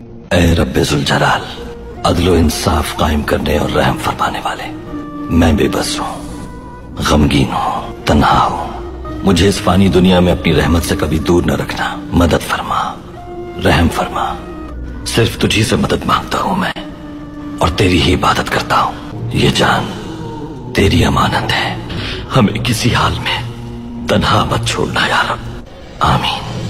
रब्बुल जलाल अदलो इंसाफ कायम करने और रहम फरमाने वाले, मैं बेबस हूँ, गमगीन हूँ, तन्हा हूँ। मुझे इस फानी दुनिया में अपनी रहमत से कभी दूर न रखना। मदद फरमा, रहम फरमा। सिर्फ़ तुझी से मदद माँगता हूँ मैं, और तेरी ही इबादत करता हूँ। ये जान, तेरी अमानत है। हमें किसी हाल में तन्हा मत छोड़ना यार आमीन।